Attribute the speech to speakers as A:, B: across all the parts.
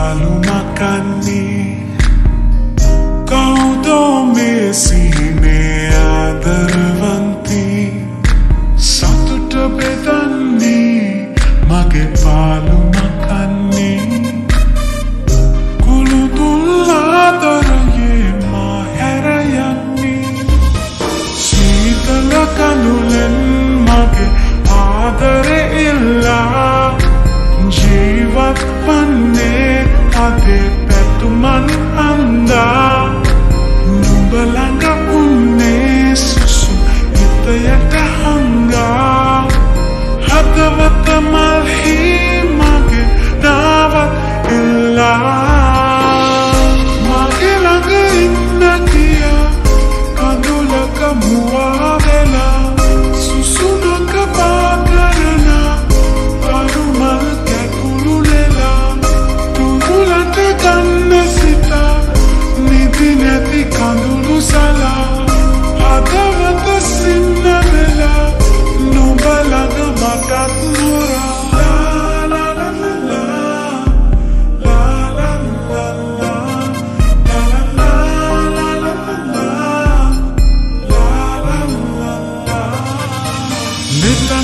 A: malu makani Kau to me sine adar teman anda membelan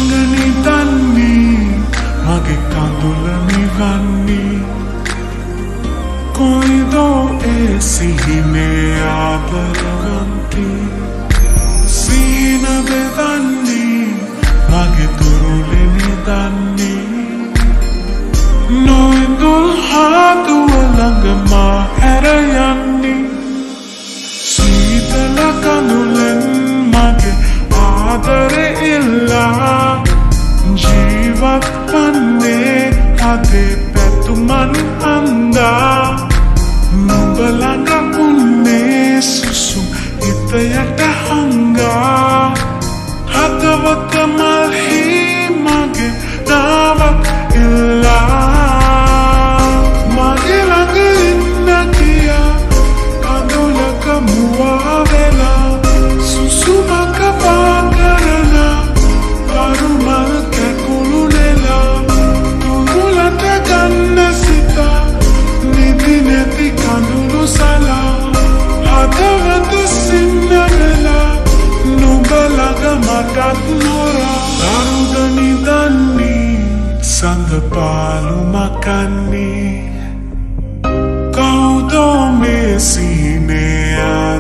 A: අඟනි තන්නේ මගේ කඳුල නිවන්නේ. ගත්මොරා අරුදනිදන්නේ සඳපාලු මකන්නේ. කෞදෝමේ සිනයා